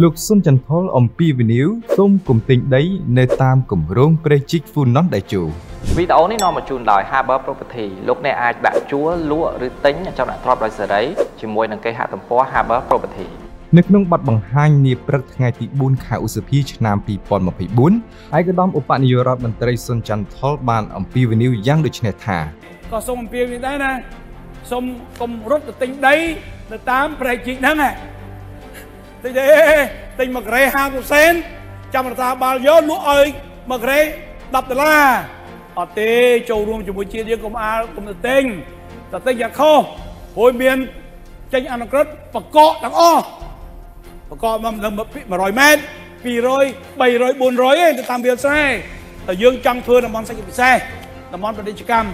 លោកស៊ុនចន្ទលអំពីវិនិវសូមគុំទិញដី នៅតាមគម្រោងព្រៃជីកហ្វូណនដៃជូវីដេអូនេះនាំមកជូនដោយ Harbor Property លោកអ្នកអាចដាក់ជួលលក់ឬទិញចំណាក់ទ្រព្យដោយសេរីជាមួយនឹងគេហទំព័រ Harbor Property នៅក្នុងបទបង្ហាញនាព្រឹកថ្ងៃទី4ខែឧសភាឆ្នាំ2024ឯកឧត្តមឧបនាយករដ្ឋមន្ត្រីសុនចន្ទថលបានអំពាវនាវយ៉ាងដូចនេះថាក៏សូមអំពាវនាវដែរណាសូមកុំរត់ទៅទិញដីនៅតាមប្រែកជីកហ្នឹង ទិញទេទិញមួយក្រេ50សេនចាំរដ្ឋាភិបាលយកលក់ឲ្យមួយក្រេ10ដុល្លារអត់ទេចូលរួមជាមួយជាតិយើងកុំអាលកុំទៅទិញតែទិញយ៉ាងខុសព្រោះមានចេញអនុក្រឹត្យបកកទាំងអស់បកកមក100ម៉ែត្រ200 300 400ឯងទៅតាមវាលស្រែតែយើងចង់ធ្វើតំបន់សេដ្ឋកិច្ចពិសេសតំបន់ពាណិជ្ជកម្ម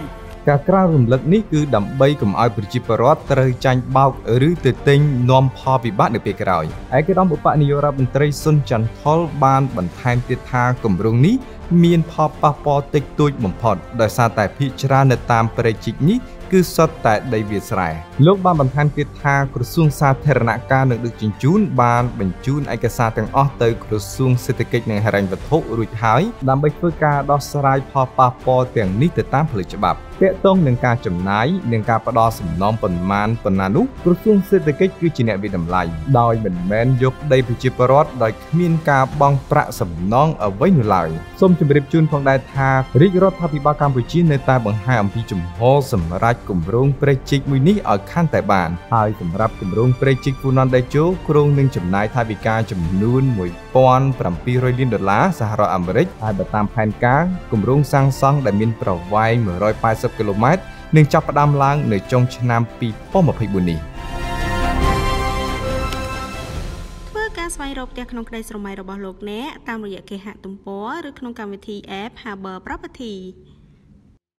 ការក្រារំលឹកនេះគឺដើម្បីកុំឲ្យប្រជាពលរដ្ឋត្រូវចាញ់បោកឬទៅទិញនាំផលពិបាកនៅពេលក្រោយឯកឧត្តមឧបនាយករដ្ឋមន្ត្រីសុនចន្ទថុលបានបន្ថែមទៀតថាគម្រោងនេះមានផលប៉ះពាល់តិចតួចបំផុតដោយសារតែភ ieck ច្រើននៅតាមព្រៃជីកនេះគឺសុទ្ធតែដីវាលស្រែលោកបានបន្ថែមទៀតថាក្រសួងសាធារណការនិងដឹកជញ្ជូនបានបញ្ជូនឯកសារទាំងអស់ទៅក្រសួងសេដ្ឋកិច្ចនិងហិរញ្ញវត្ថុរួចហើយដើម្បីធ្វើការដោះស្រាយផលប៉ះពាល់ទាំងនេះទៅតាមផ្លូវច្បាប់ ទាក់ទងនឹងការចំណាយនិងការផ្ដល់សំណងប៉ុន្មានប៉ុណ្ណានោះក្រសួងសេដ្ឋកិច្ចគឺជាអ្នកវិតម្លៃដោយមិនមែនយកដីប្រជាពលរដ្ឋដោយគ្មានការបង់ប្រាក់សំណងអ្វីនោះឡើយសូមជម្រាបជូនផងដែរថារាជរដ្ឋាភិបាលកម្ពុជានៅតែបង្ហាញអំពីជំហរសម្រាប់គម្រោងព្រៃជីកមួយនេះឲ្យកាន់តែបានហើយសម្រាប់គម្រោងព្រៃជីកហ្វូណនដេជោគ្រោងនឹងចំណាយថវិកាចំនួន1700លានដុល្លារសហរដ្ឋអាមេរិកហើយបើតាមផែនការគម្រោងសាងសង់ដែលមានប្រវែង180គីឡូម៉ែត្រនឹងចាប់ផ្ដើមឡើងនៅចុងឆ្នាំ2024នេះការស្វែងរកផ្ទះក្នុងក្តីស្រមៃរបស់លោកអ្នកតាមរយៈគេហទំព័រឬក្នុងកម្មវិធី App Harbor Property